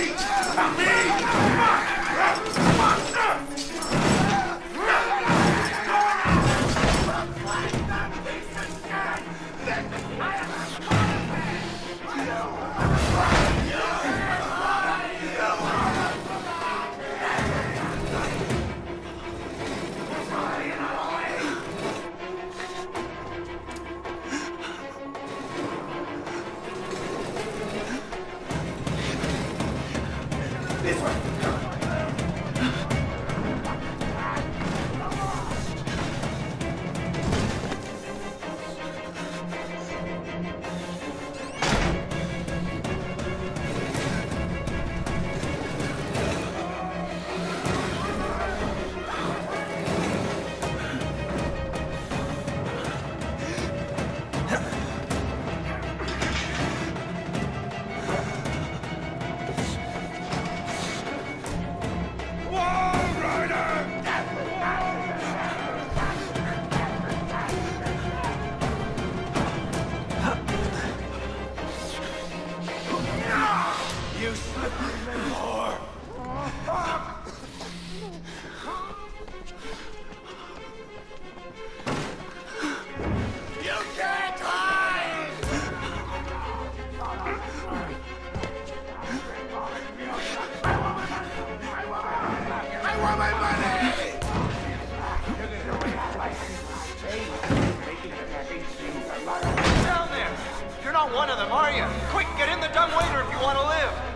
me! Help me! This one. you slippery whore! You can't hide! I want my money! Down there! You're not one of them, are you? Quick, get in the dumb waiter if you want to live!